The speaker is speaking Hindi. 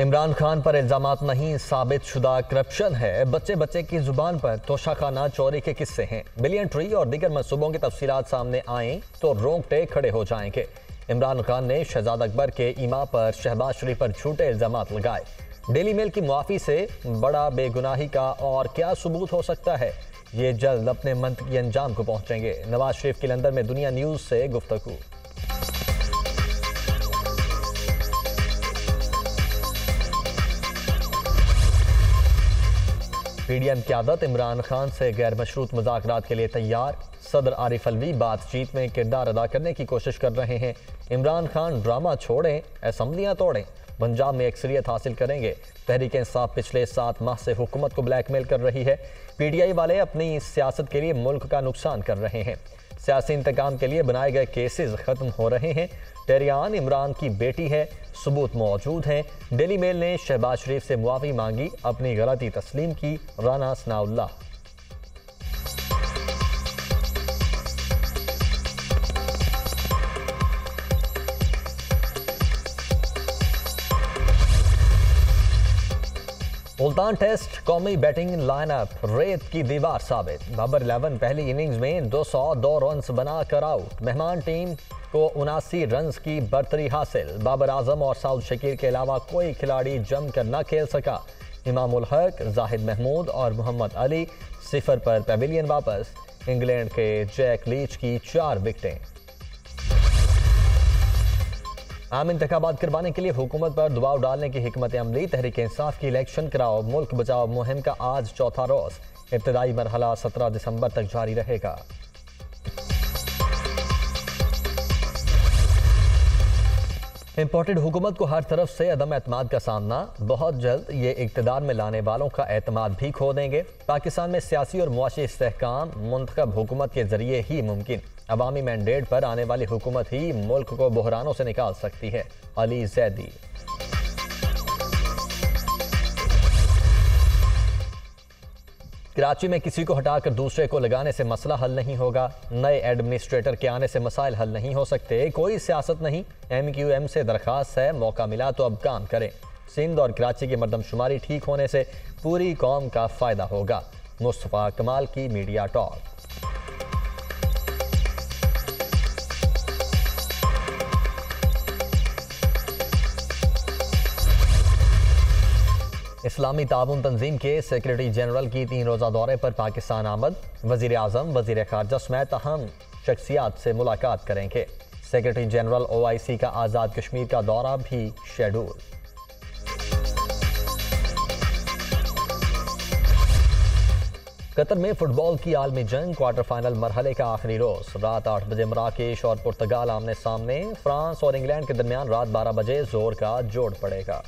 इमरान खान पर इल्ज़ाम नहीं, साबित शुदा करप्शन है। बच्चे बच्चे की ज़ुबान पर तोशाखाना चोरी के किस्से हैं। बिलियन ट्री और दीगर मनसूबों की तफसीत सामने आए तो रोंगटे खड़े हो जाएँगे। इमरान खान ने शहजाद अकबर के ईमा पर शहबाज शरीफ पर झूठे इल्ज़ाम लगाए। डेली मेल की मुआफ़ी से बड़ा बेगुनाही का और क्या सबूत हो सकता है? ये जल्द अपने मंत्री अंजाम को पहुँचेंगे। नवाज़ शरीफ की लंदन में दुनिया न्यूज़ से गुफ्तगू। पीडीएम की आदत इमरान खान से गैर मशरूत मुजाक के लिए तैयार। सदर आरिफ अलवी बातचीत में किरदार अदा करने की कोशिश कर रहे हैं। इमरान खान ड्रामा छोड़ें, असम्बलियाँ तोड़ें। पंजाब में अक्सरियत हासिल करेंगे। तहरीक इंसाफ पिछले सात माह से हुकूमत को ब्लैकमेल कर रही है। पीटीआई वाले अपनी सियासत के लिए मुल्क का नुकसान कर रहे हैं। सियासी इंतकाम के लिए बनाए गए केसेस खत्म हो रहे हैं। टेरियान इमरान की बेटी है, सबूत मौजूद हैं। डेली मेल ने शहबाज शरीफ से मुआफ़ी मांगी, अपनी गलती तस्लीम की, राना सनाउल्ला मुल्तान टेस्ट, कौमी बैटिंग लाइनअप रेत की दीवार साबित। बाबर इलेवन पहली इनिंग्स में 202 रन्स बनाकर आउट मेहमान टीम को उनासी रन्स की बर्तरी हासिल। बाबर आज़म और साउद शकीर के अलावा कोई खिलाड़ी जमकर न खेल सका। इमामुल हक, जाहिद महमूद और मोहम्मद अली सिफर पर पेविलियन वापस। इंग्लैंड के जैक लीच की चार विकटें। आम इंतबात करवाने के लिए हुकूमत पर दबाव डालने की हमत अमली, तहरीक इंसाफ की, इलेक्शन कराओ, मुल्क बचाओ, मुहिम का आज चौथा रोज। इब्तदाई मरहला सत्रह दिसंबर तक जारी रहेगा। इम्पोर्टेड हुकूमत को हर तरफ़ से अदम अतमाद का सामना। बहुत जल्द ये इकतदार में लाने वालों का अतमाद भी खो देंगे। पाकिस्तान में सियासी और मुआशी इसकाम मंतखब हुकूमत के ज़रिए ही मुमकिन। अवामी मैंडेट पर आने वाली हुकूमत ही मुल्क को बहरानों से निकाल सकती है। अली जैदी। कराची में किसी को हटाकर दूसरे को लगाने से मसला हल नहीं होगा। नए एडमिनिस्ट्रेटर के आने से मसाइल हल नहीं हो सकते। कोई सियासत नहीं। एम क्यू एम से दरखास्त है। मौका मिला तो अब काम करें। सिंध और कराची की मरदमशुमारी ठीक होने से पूरी कौम का फ़ायदा होगा। मुस्तफ़ा कमाल की मीडिया टॉक। इस्लामी ताउन तंजीम के सेक्रेटरी जनरल की तीन रोज़ा दौरे पर पाकिस्तान आमद वज़ीर अजम वज़ीर खारजा समेत अहम शख्सियात से मुलाकात करेंगे। सेक्रेटरी जनरल ओ आई सी का आज़ाद कश्मीर का दौरा भी शेड्यूल कतर में फुटबॉल की आलमी जंग क्वार्टर फाइनल मरहले का आखिरी रोज। रात आठ बजे मराकेश और पुर्तगाल आमने सामने फ्रांस और इंग्लैंड के दरमियान रात बारह बजे ज़ोर का जोड़ पड़ेगा।